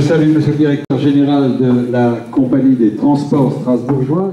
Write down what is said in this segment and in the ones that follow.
salue Monsieur le Directeur Général de la Compagnie des Transports Strasbourgeois.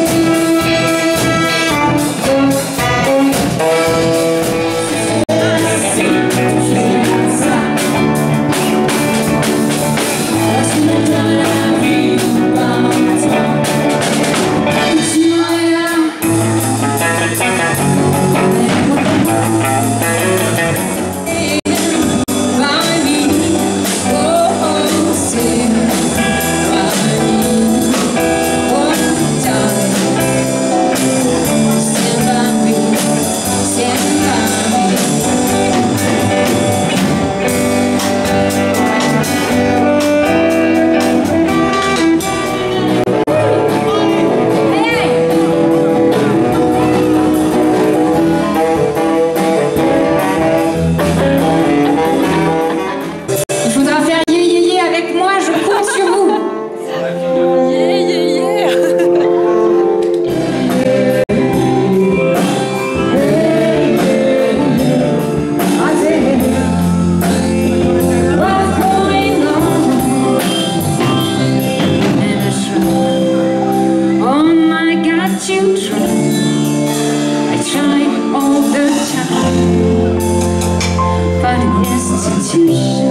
to show